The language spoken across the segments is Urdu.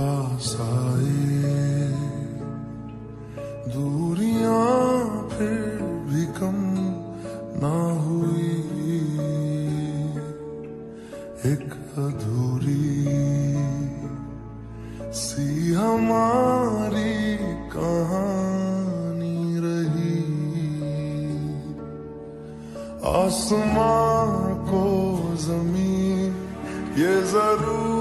پاس آئے۔ دوریاں پھر بھی کم نہ ہوئی۔ ایک ادھوری سی ہماری کہانی رہی۔ آسمان کو زمین، یہ ضرور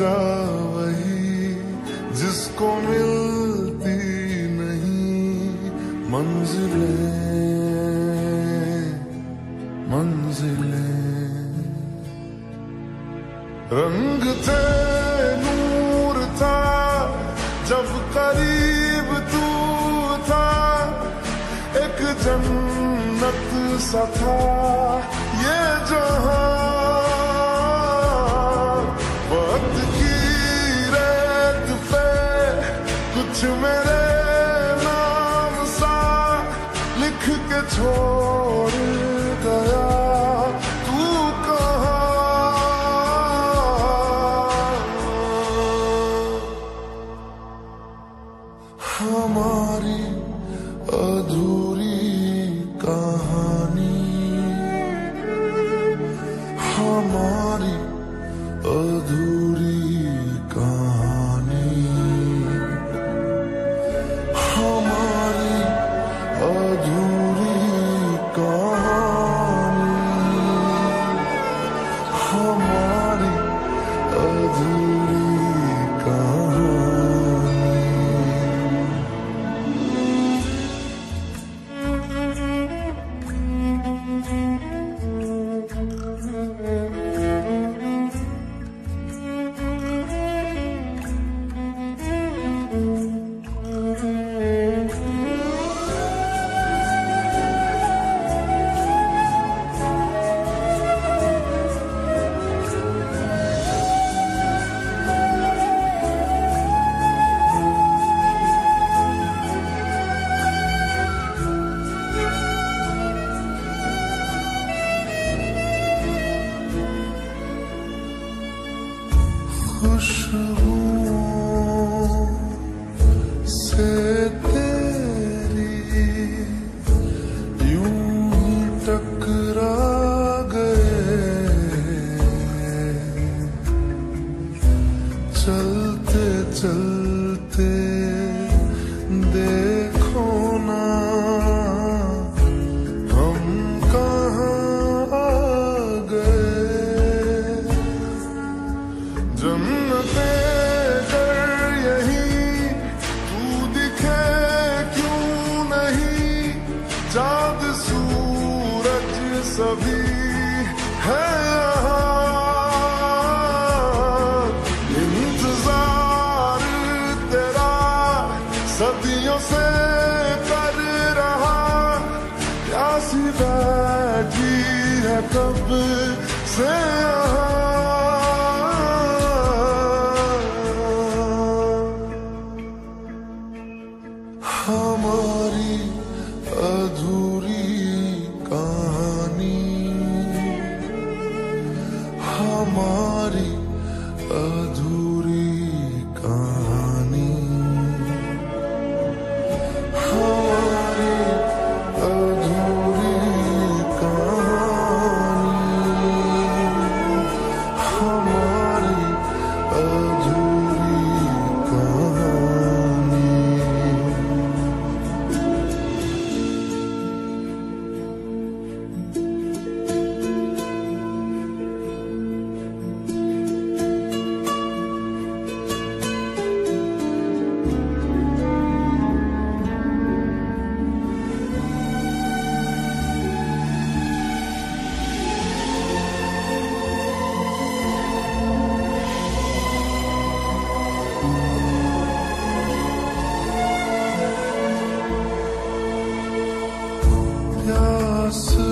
وہی جس کو ملتی نہیں، منزلیں منزلیں۔ رنگ تھے، نور تھا، جب قریب تو تھا۔ ایک جنت سا تھا، یہ جہاں کچھ میرے نام سا لکھ کے چھوڑ گیا۔ تو کہاں ہماری ادھوری کہانی۔ ہماری ادھوری صدیوں سے کر رہا پیاسی بیٹھی جی ہے کب سے ہماری ادھوری کہانی ہماری ادھوری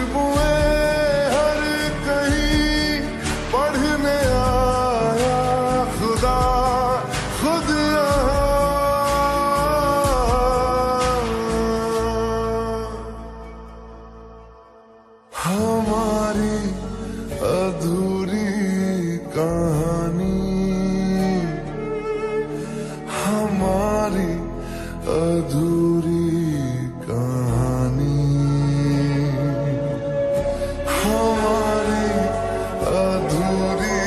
ہر کہیں پڑھنے آیا خدا خود ہماری ادھوری کہاں beauty.